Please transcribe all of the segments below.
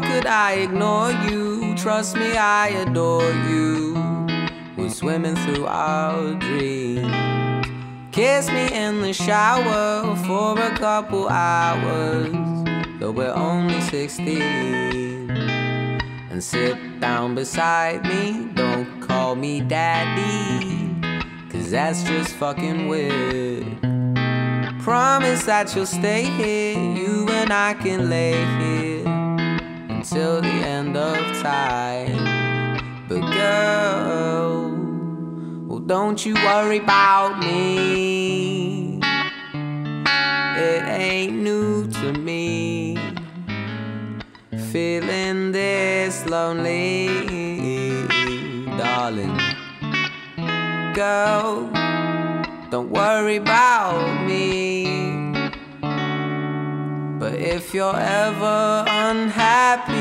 could I ignore you? Trust me, I adore you. We're swimming through our dreams. Kiss me in the shower for a couple hours, though we're only 16. And sit down beside me, don't call me daddy, cause that's just fucking weird. Promise that you'll stay here, you and I can lay here until the end of time. But girl, well, don't you worry about me. It ain't new to me. Feeling this lonely, darling. Girl, don't worry about me. But if you're ever unhappy,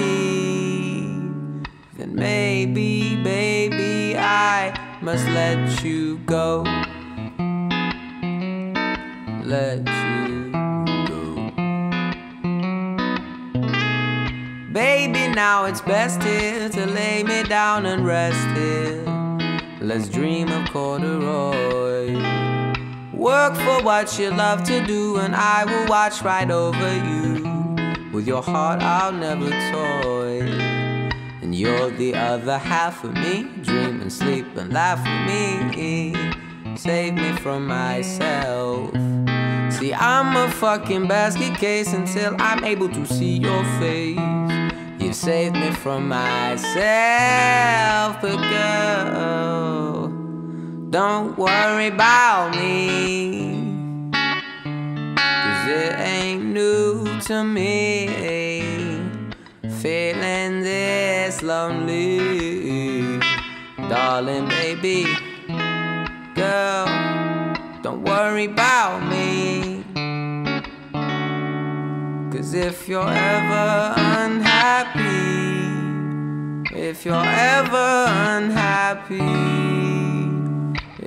then maybe, baby, I must let you go. Let you go. Baby, now it's best here to lay me down and rest here. Let's dream of corduroy. Work for what you love to do, and I will watch right over you. With your heart, I'll never toy. And you're the other half of me. Dream and sleep and laugh with me. Save me from myself. See, I'm a fucking basket case until I'm able to see your face. You've saved me from myself, but girl, don't worry about me. Cause it ain't new to me. Feeling this lonely, darling, baby, girl, don't worry about me. Cause if you're ever unhappy, if you're ever unhappy,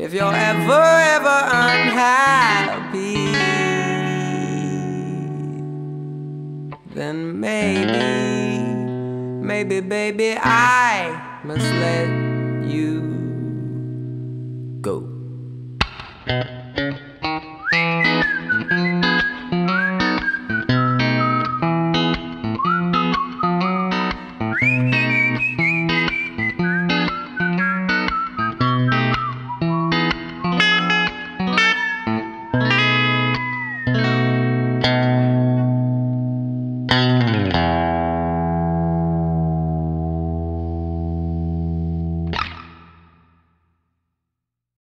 if you're ever, ever unhappy, then maybe, maybe, baby, I must let